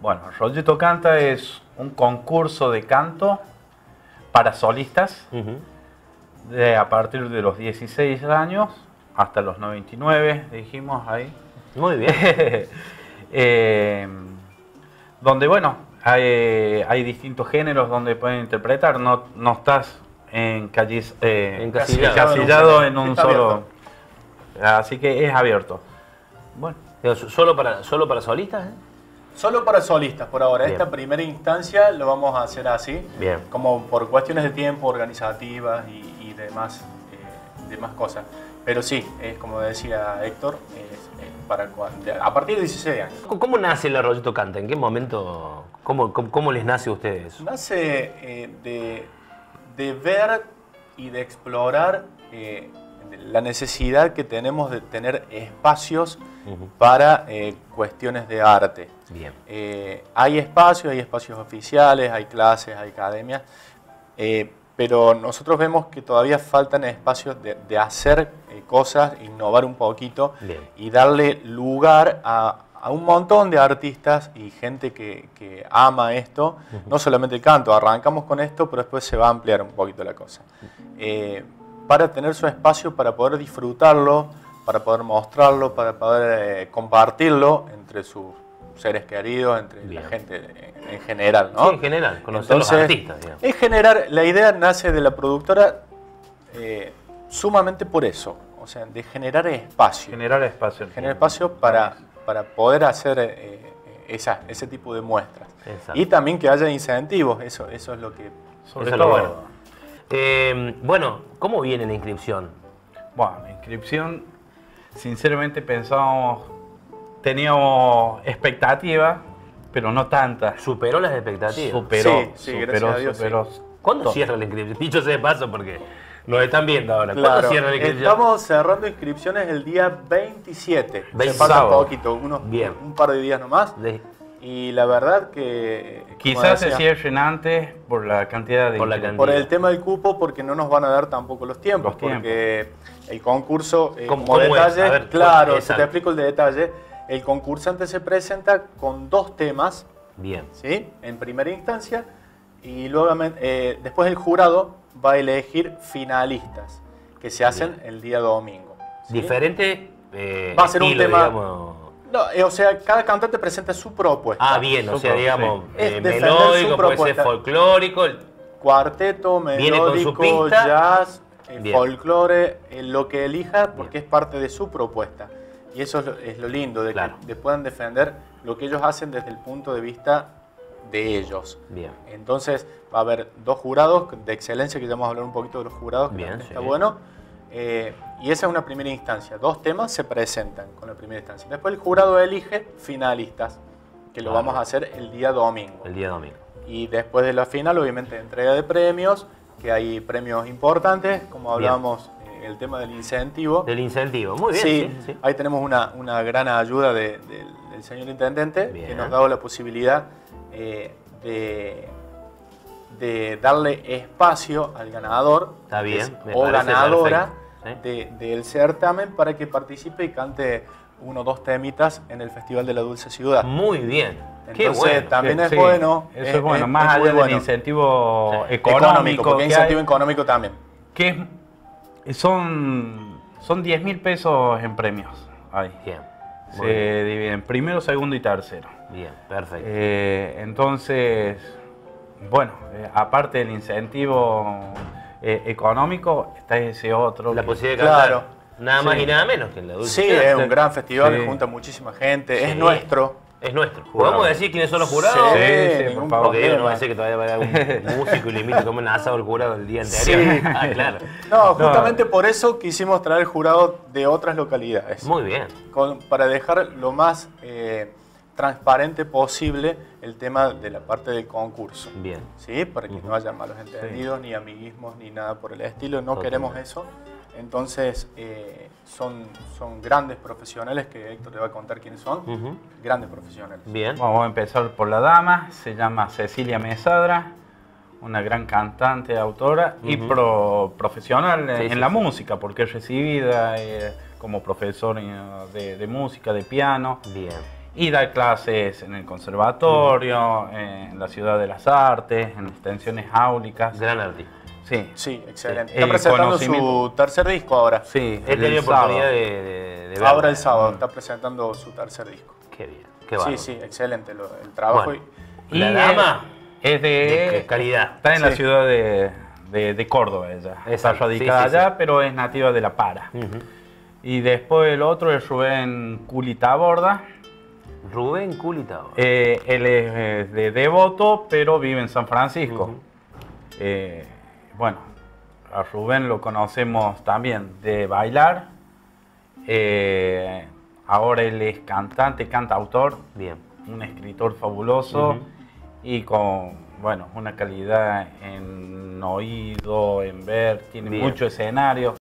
Bueno, Rollito Canta es un concurso de canto para solistas de a partir de los 16 años hasta los 99, dijimos ahí. Muy bien. Eh, donde, bueno, hay, hay distintos géneros donde pueden interpretar, no, no estás encasillas- eh, Encasillado. encasillado en un solo... Así que es abierto. Bueno, ¿Solo para, solo para solistas? eh? Solo para solistas por ahora. Bien. Esta primera instancia lo vamos a hacer así. Bien. Como por cuestiones de tiempo, organizativas y, y demás, eh, demás cosas. Pero sí, es como decía Héctor, es, es para cuan- de- a partir de 16 años. ¿Cómo- ¿Cómo nace el Arroyito Canta? ¿En qué momento? ¿Cómo, cómo, cómo les nace a ustedes? Nace eh, de, de ver y de explorar eh, la necesidad que tenemos de tener espacios para eh, cuestiones de arte. Bien. Eh, hay espacios, hay espacios oficiales, hay clases, hay academias, eh, pero nosotros vemos que todavía faltan espacios de, de hacer cosas, innovar un poquito Bien. y darle lugar a, a un montón de artistas y gente que, que ama esto, no solamente el canto, arrancamos con esto, pero después se va a ampliar un poquito la cosa. Eh, para tener su espacio, para poder disfrutarlo, para poder mostrarlo, para poder eh, compartirlo entre sus seres queridos, entre Bien. la gente en, en general, ¿no? Sí, en general, conocer a los artistas, digamos. En general, la idea nace de la productora eh, sumamente por eso, o sea, de generar espacio. generar espacio. generar espacio para, para poder hacer eh, esa- ese tipo de muestras. Exacto. Y también que haya incentivos, eso, eso es lo que... Sobre Eso es todo, bueno. Eh, bueno, ¿cómo viene la inscripción? Bueno, la inscripción, sinceramente pensábamos, teníamos expectativa, pero no tanta. ¿Superó las expectativas? Superó, Sí, sí, gracias superó, a Dios, sí. superó ¿Cuándo todo. cierra la inscripción? Dicho sea de paso, porque nos están viendo ahora. ¿Cuándo Claro, cierra la inscripción? estamos cerrando inscripciones el día 27. Se 20 falta sábado. poquito, unos, Bien. un par de días nomás. De- Y la verdad que... Quizás se decía, cierren antes por la cantidad de... Por la el tema del cupo, porque no nos van a dar tampoco los tiempos, Los tiempos. porque el concurso, eh, ¿Cómo- como detalle, ver, claro, ¿cuál- si te explico el de detalle, el concursante se presenta con dos temas, Bien. ¿sí? En primera instancia, y luego eh, después el jurado va a elegir finalistas, que se hacen el día domingo. ¿sí? Diferente eh, Va a ser un tema- digamos. No, eh, o sea, cada cantante presenta su propuesta. Ah, bien, o sea, digamos, eh, melódico, puede ser folclórico. Cuarteto, melódico, jazz, eh, folclore, eh, lo que elija, porque es parte de su propuesta. Y eso es lo, es lo lindo, de Claro. que de puedan defender lo que ellos hacen desde el punto de vista de ellos. Bien. Entonces va a haber dos jurados de excelencia, que ya vamos a hablar un poquito de los jurados, que Bien, está sí. bueno. Eh, y esa es una primera instancia. Dos temas se presentan con la primera instancia. Después el jurado elige finalistas, que lo vamos a hacer el día domingo. El día domingo. Y después de la final, obviamente, entrega de premios, que hay premios importantes, como hablábamos, eh, el tema del incentivo. Del incentivo. Muy bien. sí, Sí, sí. ahí tenemos una, una gran ayuda de- del, del señor intendente, Bien. que nos ha dado la posibilidad eh, de, de darle espacio al ganador Está bien, me o ganadora de- del certamen para que participe y cante uno o dos temitas en el Festival de la Dulce Ciudad. Muy bien. Qué Entonces, bueno. también Sí, es bueno. Eso es, bueno, más muy allá del bueno. incentivo Sí. económico, porque hay incentivo económico también. que es- son, son 10 mil pesos en premios. Ahí. Bien. Se bien. dividen primero, segundo y tercero. Bien, perfecto. Eh, entonces, bueno, eh, aparte del incentivo eh, económico, está ese otro. la que- posibilidad de cantar claro. nada más Sí. y nada menos que en la dulce Sí, es un gran festival, Sí. junta muchísima gente, es Sí. nuestro. Es nuestro. ¿Podemos decir quiénes son los jurados? Sí, Sí, sí, ningún por favor. Porque digo, no va a ser que todavía va a haber un músico y le invite como un asado el jurado el día Sí. anterior. Ah, claro. No, justamente por eso quisimos traer jurado de otras localidades. Muy bien. con- para dejar lo más eh, transparente posible el tema de la parte del concurso. Bien. ¿sí? Para que no haya malos entendidos, ni amiguismos, ni nada por el estilo. No Totalmente. queremos eso. Entonces, eh, son, son grandes profesionales que Héctor te va a contar quiénes son. Grandes profesionales. Bien. Vamos a empezar por la dama, se llama Cecilia Mesadra, una gran cantante, autora y pro- profesional en, Sí, en sí, la sí. música, porque es recibida eh, como profesor eh, de, de música, de piano. Bien. Y da clases en el conservatorio, en la Ciudad de las Artes, en extensiones áulicas. Gran artista. Sí. Sí, excelente. El Está presentando su tercer disco ahora. Sí, He el tenido sábado. oportunidad de, de, de Ahora el sábado está presentando su tercer disco. Qué bien, qué Sí, bárbaro. sí, excelente lo- el trabajo. Bueno. y- La dama es de, de calidad. Está en la Sí. ciudad de, de- de Córdoba ella. Está radicada sí, sí, allá, sí. pero es nativa de La Para. Y después el otro es Rubén Culitaborda. Rubén Culitao. Eh, él es eh, de Devoto, pero vive en San Francisco. Eh, bueno, a Rubén lo conocemos también de bailar. Ahora él es cantante, cantautor, Bien. un escritor fabuloso y con, bueno, una calidad en oído, en ver, tiene Bien. mucho escenario.